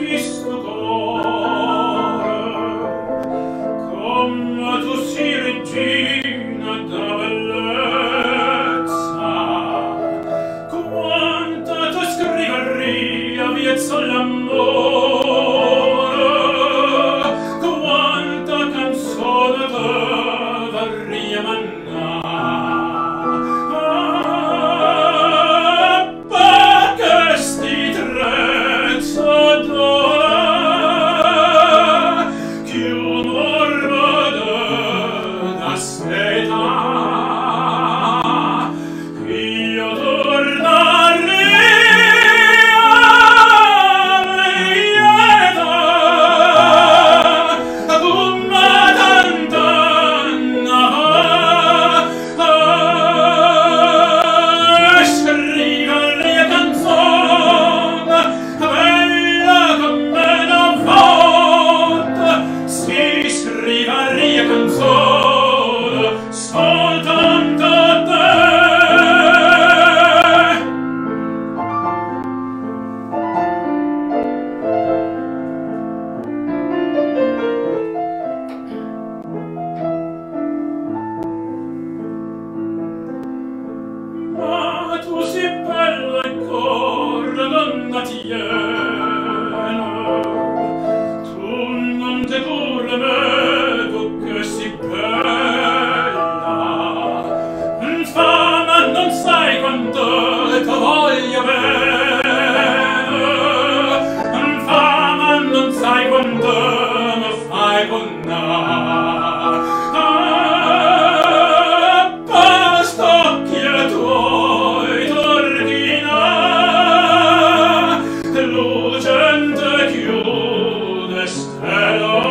Come to see hundert uh, Jahre Hello.